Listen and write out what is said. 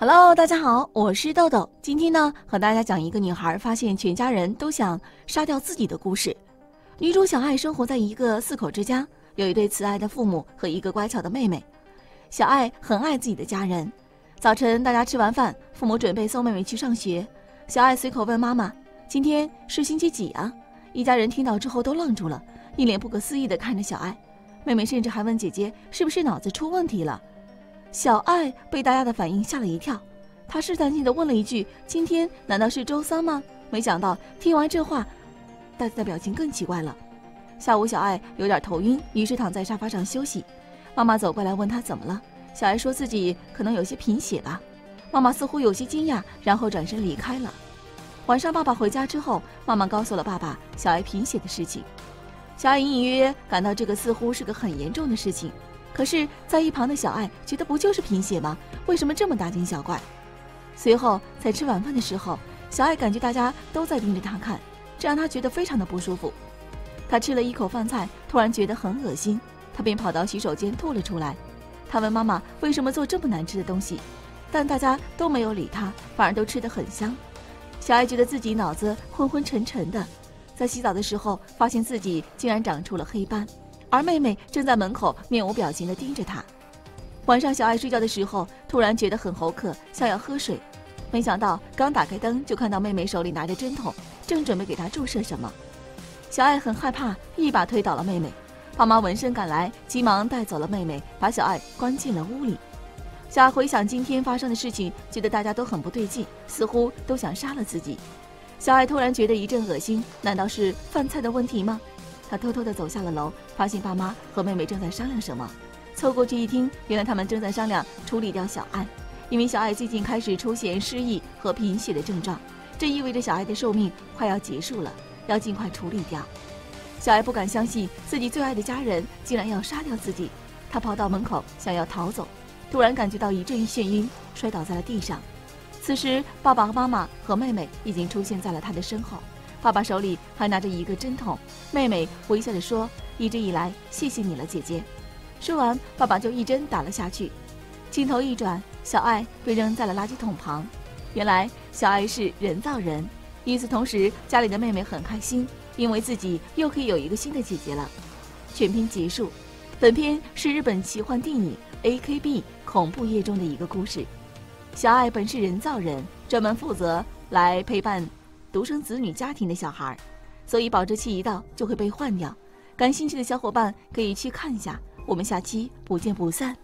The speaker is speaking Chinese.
Hello，大家好，我是豆豆。今天呢，和大家讲一个女孩发现全家人都想杀掉自己的故事。女主小爱生活在一个四口之家，有一对慈爱的父母和一个乖巧的妹妹。小爱很爱自己的家人。早晨，大家吃完饭，父母准备送妹妹去上学。小爱随口问妈妈：“今天是星期几啊？”一家人听到之后都愣住了，一脸不可思议地看着小爱。妹妹甚至还问姐姐：“是不是脑子出问题了？”小爱被大家的反应吓了一跳，她试探性的问了一句：“今天难道是周三吗？”没想到听完这话，大家的表情更奇怪了。下午，小爱有点头晕，于是躺在沙发上休息。妈妈走过来问她怎么了，小爱说自己可能有些贫血吧。妈妈似乎有些惊讶，然后转身离开了。晚上，爸爸回家之后，妈妈告诉了爸爸小爱贫血的事情。小爱隐隐约约感到这个似乎是个很严重的事情。可是，在一旁的小爱觉得不就是贫血吗？为什么这么大惊小怪？随后在吃晚饭的时候，小爱感觉大家都在盯着她看，这让她觉得非常的不舒服。她吃了一口饭菜，突然觉得很恶心，她便跑到洗手间吐了出来。她问妈妈为什么做这么难吃的东西，但大家都没有理她，反而都吃得很香。小爱觉得自己脑子昏昏沉沉的，在洗澡的时候发现自己竟然长出了黑斑。而妹妹正在门口面无表情地盯着她。晚上，小爱睡觉的时候突然觉得很口渴，想要喝水，没想到刚打开灯就看到妹妹手里拿着针筒，正准备给她注射什么。小爱很害怕，一把推倒了妹妹。爸妈闻声赶来，急忙带走了妹妹，把小爱关进了屋里。小爱回想今天发生的事情，觉得大家都很不对劲，似乎都想杀了自己。小爱突然觉得一阵恶心，难道是饭菜的问题吗？他偷偷地走下了楼，发现爸妈和妹妹正在商量什么。凑过去一听，原来他们正在商量处理掉小爱，因为小爱最近开始出现失忆和贫血的症状，这意味着小爱的寿命快要结束了，要尽快处理掉。小爱不敢相信自己最爱的家人竟然要杀掉自己，她跑到门口想要逃走，突然感觉到一阵眩晕，摔倒在了地上。此时，爸爸和妈妈和妹妹已经出现在了他的身后。爸爸手里还拿着一个针筒，妹妹微笑着说：“一直以来，谢谢你了，姐姐。”说完，爸爸就一针打了下去。镜头一转，小爱被扔在了垃圾桶旁。原来，小爱是人造人。与此同时，家里的妹妹很开心，因为自己又可以有一个新的姐姐了。全片结束。本片是日本奇幻电影《AKB 恐怖夜》中的一个故事。小爱本是人造人，专门负责来陪伴。独生子女家庭的小孩，所以保质期一到就会被换掉。感兴趣的小伙伴可以去看一下。我们下期不见不散。